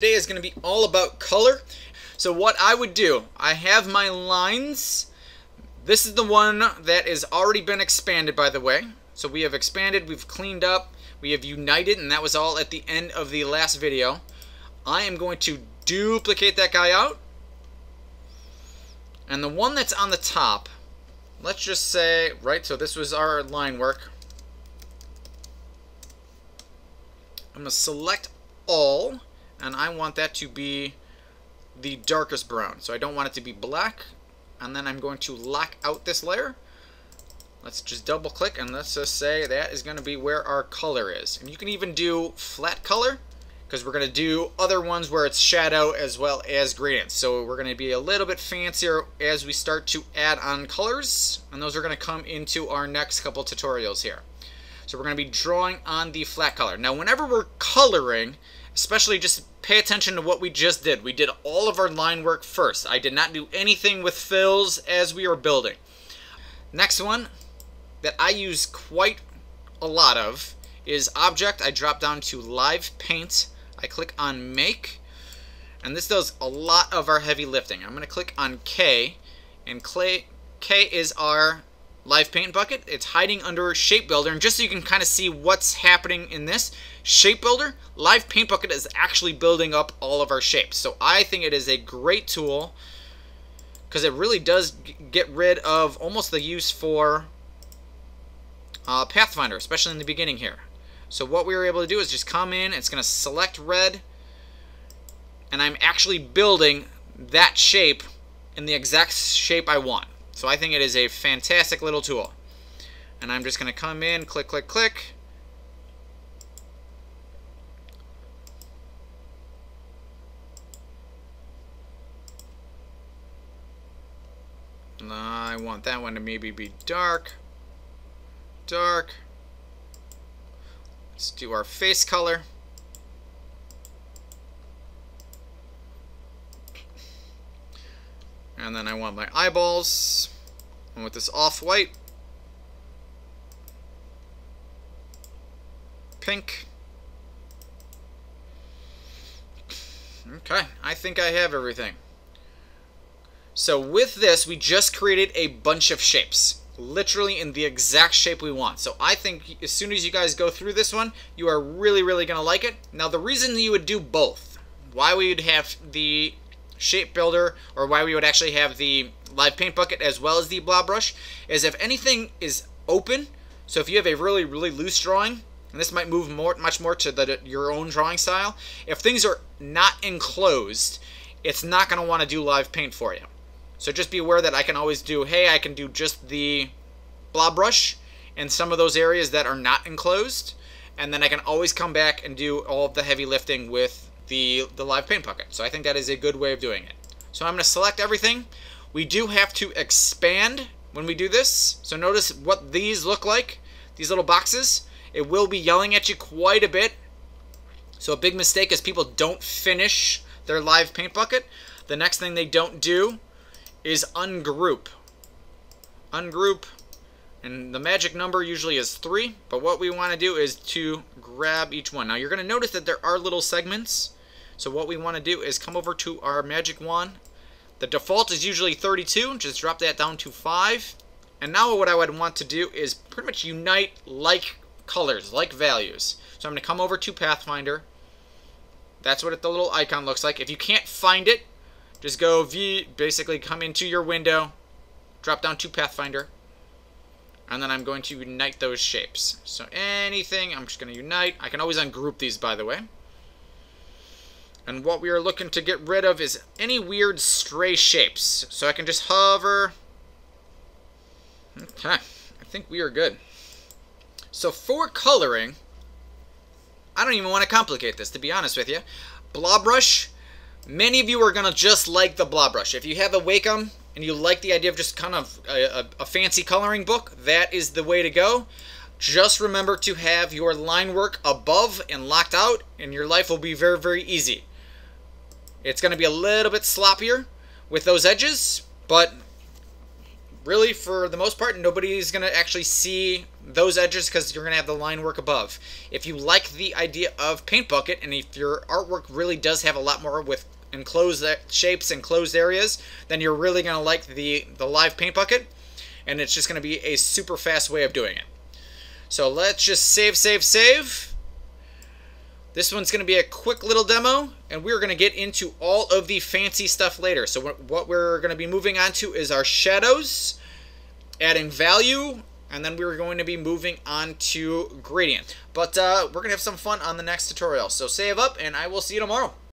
Today is going to be all about color. So what I would do, I have my lines. This is the one that has already been expanded, by the way. So we have expanded, we've cleaned up, we have united, and that was all at the end of the last video. I am going to duplicate that guy out. And the one that's on the top, let's just say, right, so this was our line work. I'm going to select all and I want that to be the darkest brown. So I don't want it to be black. And then I'm going to lock out this layer. Let's just double click and let's just say that is going to be where our color is. And you can even do flat color because we're going to do other ones where it's shadow as well as gradients. So we're going to be a little bit fancier as we start to add on colors. And those are going to come into our next couple tutorials here. So we're going to be drawing on the flat color. Now whenever we're coloring, especially just pay attention to what we just did. We did all of our line work first. I did not do anything with fills as we were building. Next one that I use quite a lot of is object. I drop down to live paint. I click on make and this does a lot of our heavy lifting. I'm going to click on K and K is our live paint bucket. It's hiding under shape builder and just so you can kind of see what's happening in this shape builder, live paint bucket is actually building up all of our shapes. So I think it is a great tool because it really does get rid of almost the use for uh, Pathfinder, especially in the beginning here. So what we were able to do is just come in, it's going to select red, and I'm actually building that shape in the exact shape I want. So I think it is a fantastic little tool. And I'm just going to come in, click, click, click. I want that one to maybe be dark. Dark. Let's do our face color. And then I want my eyeballs. And with this off-white, pink. Okay, I think I have everything. So with this, we just created a bunch of shapes. Literally in the exact shape we want. So I think as soon as you guys go through this one, you are really, really going to like it. Now the reason you would do both, why we would have the shape builder or why we would actually have the live paint bucket as well as the blob brush is if anything is open so if you have a really really loose drawing and this might move more much more to the, your own drawing style if things are not enclosed it's not going to want to do live paint for you. So just be aware that I can always do hey I can do just the blob brush in some of those areas that are not enclosed and then I can always come back and do all of the heavy lifting with the, the live paint bucket. So I think that is a good way of doing it. So I'm going to select everything. We do have to expand when we do this. So notice what these look like, these little boxes. It will be yelling at you quite a bit. So a big mistake is people don't finish their live paint bucket. The next thing they don't do is ungroup. Ungroup, and the magic number usually is 3, but what we want to do is to grab each one. Now you're going to notice that there are little segments so what we want to do is come over to our magic wand. The default is usually 32. Just drop that down to 5. And now what I would want to do is pretty much unite like colors, like values. So I'm going to come over to Pathfinder. That's what the little icon looks like. If you can't find it, just go V, basically come into your window, drop down to Pathfinder, and then I'm going to unite those shapes. So anything, I'm just going to unite. I can always ungroup these, by the way. And what we are looking to get rid of is any weird stray shapes. So I can just hover. Okay, I think we are good. So for coloring, I don't even want to complicate this, to be honest with you. Blob brush, many of you are going to just like the blob brush. If you have a Wacom and you like the idea of just kind of a, a, a fancy coloring book, that is the way to go. Just remember to have your line work above and locked out, and your life will be very, very easy. It's going to be a little bit sloppier with those edges, but really, for the most part, nobody's going to actually see those edges because you're going to have the line work above. If you like the idea of Paint Bucket, and if your artwork really does have a lot more with enclosed shapes and closed areas, then you're really going to like the, the live Paint Bucket, and it's just going to be a super fast way of doing it. So let's just save, save, save. This one's going to be a quick little demo, and we're going to get into all of the fancy stuff later. So what we're going to be moving on to is our shadows, adding value, and then we're going to be moving on to gradient. But uh, we're going to have some fun on the next tutorial. So save up, and I will see you tomorrow.